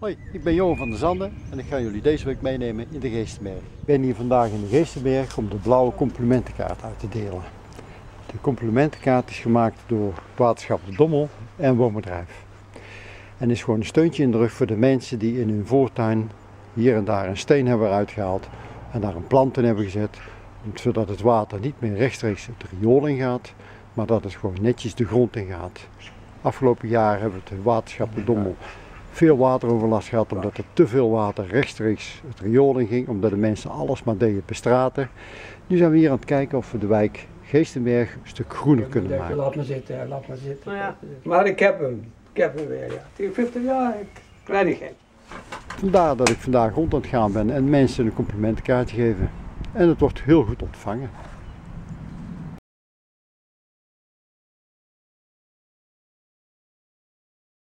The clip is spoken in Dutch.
Hoi, ik ben Johan van der Zanden en ik ga jullie deze week meenemen in de Geestenberg. Ik ben hier vandaag in de Geestenberg om de blauwe complimentenkaart uit te delen. De complimentenkaart is gemaakt door Waterschap de Dommel en Woonbedrijf. En is gewoon een steuntje in de rug voor de mensen die in hun voortuin hier en daar een steen hebben uitgehaald en daar een plant in hebben gezet, zodat het water niet meer rechtstreeks het riool in gaat, maar dat het gewoon netjes de grond in gaat. Afgelopen jaar hebben we het Waterschap de Dommel veel wateroverlast gehad omdat er te veel water rechtstreeks het riool in ging, omdat de mensen alles maar deden bestraten. Nu zijn we hier aan het kijken of we de wijk Geestenberg een stuk groener kunnen maken. Laat me zitten, laat me zitten. Ja. Maar ik heb hem, ik heb hem weer, ja. Tegen 50 jaar, ik kleinigheid. Vandaar dat ik vandaag rond aan het gaan ben en mensen een complimentenkaartje geven. En het wordt heel goed ontvangen.